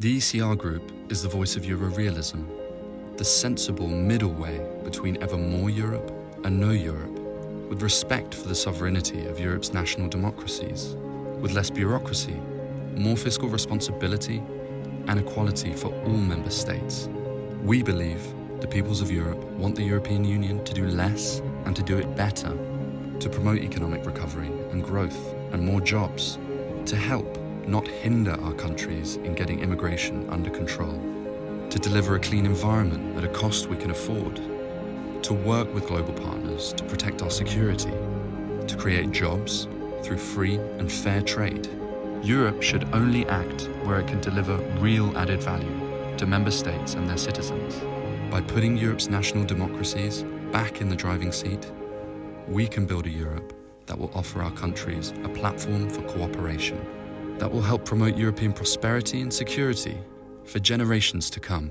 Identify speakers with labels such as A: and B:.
A: The ECR Group is the voice of Eurorealism, the sensible middle way between ever more Europe and no Europe, with respect for the sovereignty of Europe's national democracies, with less bureaucracy, more fiscal responsibility, and equality for all member states. We believe the peoples of Europe want the European Union to do less and to do it better, to promote economic recovery and growth and more jobs, to help not hinder our countries in getting immigration under control, to deliver a clean environment at a cost we can afford, to work with global partners to protect our security, to create jobs through free and fair trade. Europe should only act where it can deliver real added value to member states and their citizens. By putting Europe's national democracies back in the driving seat, we can build a Europe that will offer our countries a platform for cooperation that will help promote European prosperity and security for generations to come.